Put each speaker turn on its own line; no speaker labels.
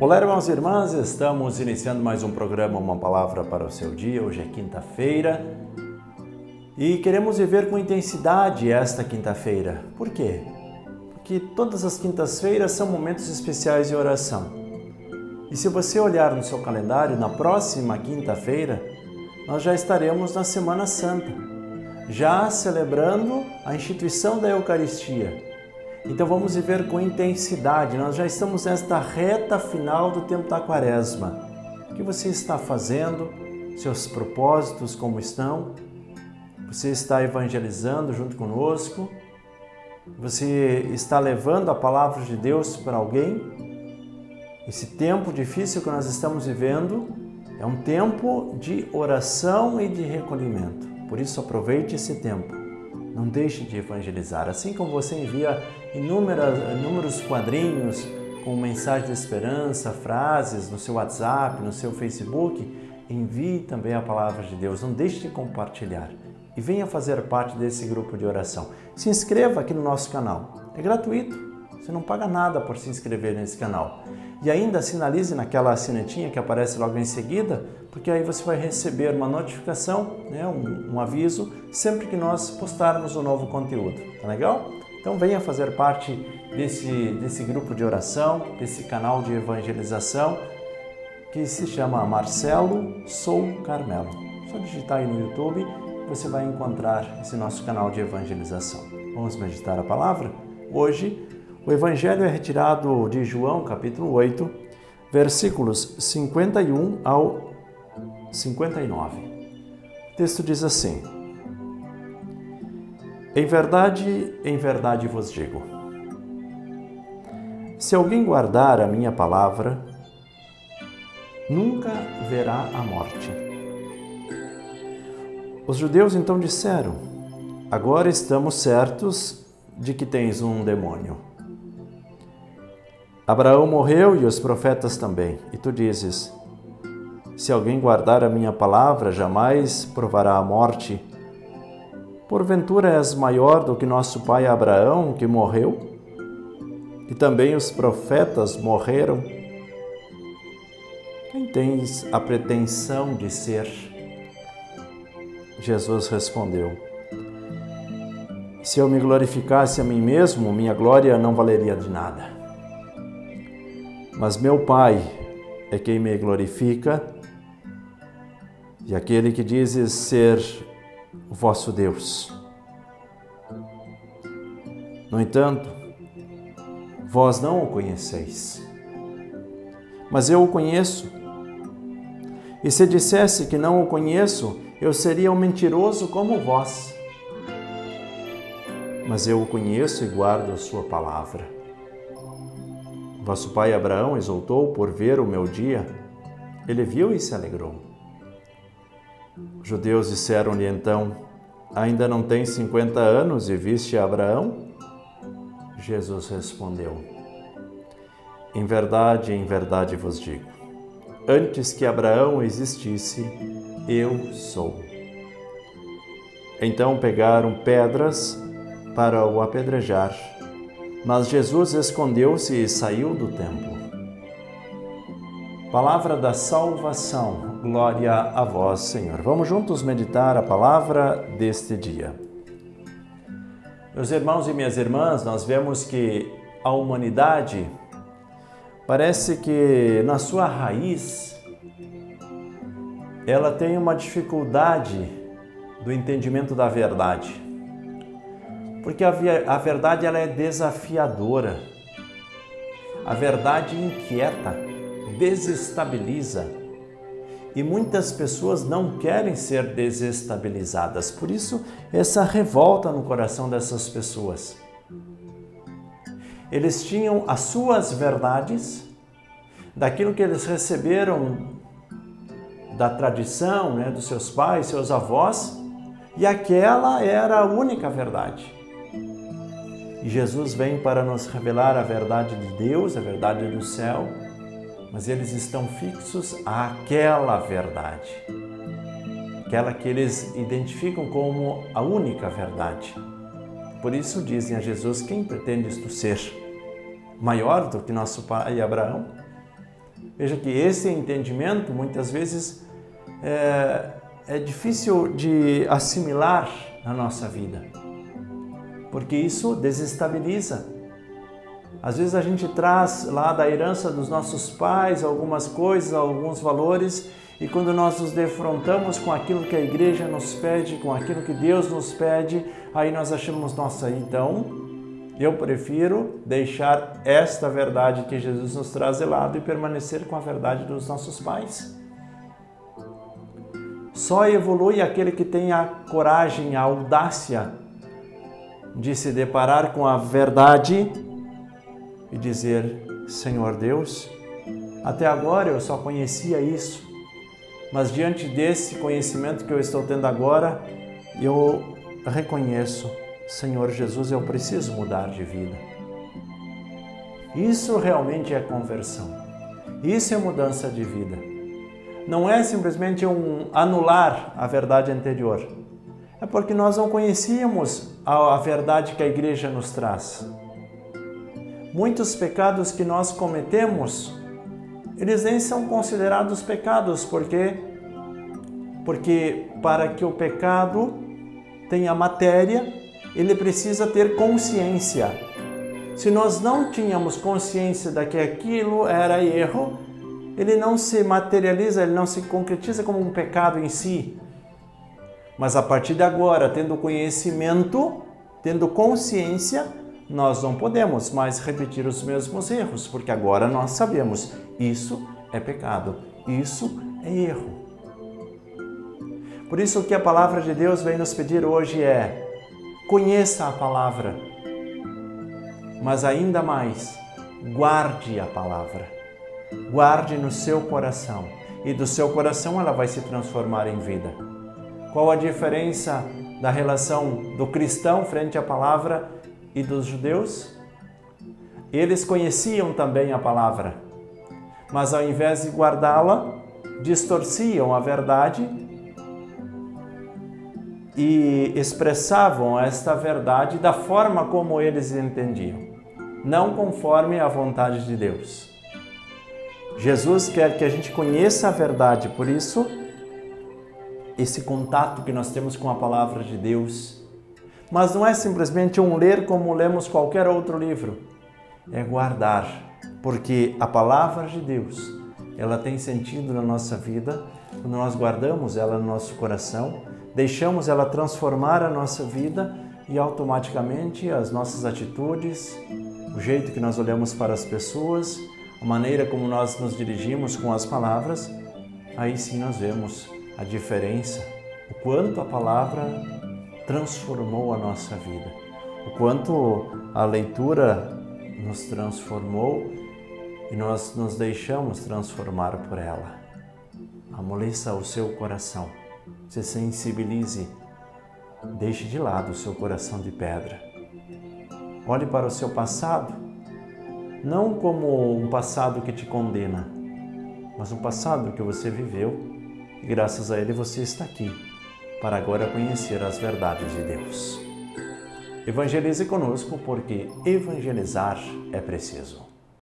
Olá, irmãos e irmãs, estamos iniciando mais um programa Uma Palavra para o Seu Dia. Hoje é quinta-feira e queremos viver com intensidade esta quinta-feira. Por quê? Porque todas as quintas-feiras são momentos especiais de oração. E se você olhar no seu calendário, na próxima quinta-feira, nós já estaremos na Semana Santa, já celebrando a instituição da Eucaristia. Então vamos viver com intensidade. Nós já estamos nesta reta final do tempo da Quaresma. O que você está fazendo? Seus propósitos como estão? Você está evangelizando junto conosco? Você está levando a palavra de Deus para alguém? Esse tempo difícil que nós estamos vivendo é um tempo de oração e de recolhimento. Por isso aproveite esse tempo. Não deixe de evangelizar. Assim como você envia inúmeros quadrinhos com mensagem de esperança, frases no seu WhatsApp, no seu Facebook, envie também a palavra de Deus. Não deixe de compartilhar e venha fazer parte desse grupo de oração. Se inscreva aqui no nosso canal. É gratuito. Você não paga nada por se inscrever nesse canal. E ainda sinalize naquela sinetinha que aparece logo em seguida, porque aí você vai receber uma notificação, né, um, um aviso, sempre que nós postarmos um novo conteúdo. Tá legal? Então venha fazer parte desse, desse grupo de oração, desse canal de evangelização que se chama Marcelo Sou Carmelo. Só digitar aí no YouTube você vai encontrar esse nosso canal de evangelização. Vamos meditar a palavra? Hoje o evangelho é retirado de João, capítulo 8, versículos 51 ao 59. O texto diz assim: Em verdade, em verdade vos digo: se alguém guardar a minha palavra, nunca verá a morte. Os judeus então disseram: Agora estamos certos de que tens um demônio. Abraão morreu e os profetas também. E tu dizes: Se alguém guardar a minha palavra, jamais provará a morte. Porventura és maior do que nosso pai Abraão, que morreu? E também os profetas morreram? Quem tens a pretensão de ser? Jesus respondeu: Se eu me glorificasse a mim mesmo, minha glória não valeria de nada. Mas meu Pai é quem me glorifica e aquele que dizes ser o vosso Deus. No entanto, vós não o conheceis, mas eu o conheço. E se dissesse que não o conheço, eu seria um mentiroso como vós. Mas eu o conheço e guardo a sua palavra. Vosso pai Abraão exultou por ver o meu dia. Ele viu e se alegrou. Os judeus disseram-lhe então: Ainda não tens cinquenta anos e viste Abraão? Jesus respondeu: Em verdade, em verdade vos digo: antes que Abraão existisse, eu sou. Então pegaram pedras para o apedrejar mas Jesus escondeu-se e saiu do templo. Palavra da salvação, glória a vós, Senhor. Vamos juntos meditar a palavra deste dia. Meus irmãos e minhas irmãs, nós vemos que a humanidade parece que na sua raiz ela tem uma dificuldade do entendimento da verdade porque a, a verdade ela é desafiadora. A verdade inquieta, desestabiliza. E muitas pessoas não querem ser desestabilizadas. Por isso, essa revolta no coração dessas pessoas. Eles tinham as suas verdades, daquilo que eles receberam da tradição, né, dos seus pais, seus avós, e aquela era a única verdade. E Jesus vem para nos revelar a verdade de Deus, a verdade do céu, mas eles estão fixos àquela verdade, aquela que eles identificam como a única verdade. Por isso dizem a Jesus: Quem pretendes tu ser? Maior do que nosso pai Abraão? Veja que esse entendimento muitas vezes é, é difícil de assimilar na nossa vida, porque isso desestabiliza. Às vezes a gente traz lá da herança dos nossos pais algumas coisas, alguns valores, e quando nós nos defrontamos com aquilo que a igreja nos pede, com aquilo que Deus nos pede, aí nós achamos, nossa, então eu prefiro deixar esta verdade que Jesus nos traz de lado e permanecer com a verdade dos nossos pais. Só evolui aquele que tem a coragem, a audácia de se deparar com a verdade e dizer: Senhor Deus, até agora eu só conhecia isso, mas diante desse conhecimento que eu estou tendo agora, eu reconheço Senhor Jesus, eu preciso mudar de vida. Isso realmente é conversão. Isso é mudança de vida. Não é simplesmente um anular a verdade anterior. É porque nós não conhecíamos a, verdade que a igreja nos traz. Muitos pecados que nós cometemos, eles nem são considerados pecados, porque porque para que o pecado tenha matéria, ele precisa ter consciência. Se nós não tínhamos consciência de que aquilo era erro, ele não se materializa, ele não se concretiza como um pecado em si. Mas a partir de agora, tendo conhecimento, tendo consciência, nós não podemos mais repetir os mesmos erros, porque agora nós sabemos isso é pecado, isso é erro. Por isso o que a palavra de Deus vem nos pedir hoje é Conheça a palavra, mas ainda mais, guarde a palavra. Guarde no seu coração e do seu coração ela vai se transformar em vida. Qual a diferença da relação do cristão frente à palavra e dos judeus? Eles conheciam também a palavra, mas ao invés de guardá-la, distorciam a verdade e expressavam esta verdade da forma como eles entendiam, não conforme a vontade de Deus. Jesus quer que a gente conheça a verdade, por isso, esse contato que nós temos com a palavra de Deus. Mas não é simplesmente um ler como lemos qualquer outro livro, é guardar, porque a palavra de Deus, ela tem sentido na nossa vida. Quando nós guardamos ela no nosso coração deixamos ela transformar a nossa vida e automaticamente as nossas atitudes, o jeito que nós olhamos para as pessoas, a maneira como nós nos dirigimos com as palavras, aí sim nós vemos a diferença, o quanto a palavra transformou a nossa vida, o quanto a leitura nos transformou e nós nos deixamos transformar por ela. Amoleça o seu coração se sensibilize. Deixe de lado o seu coração de pedra. Olhe para o seu passado, não como um passado que te condena, mas um passado que você viveu e graças a ele você está aqui para agora conhecer as verdades de Deus. Evangelize conosco porque evangelizar é preciso.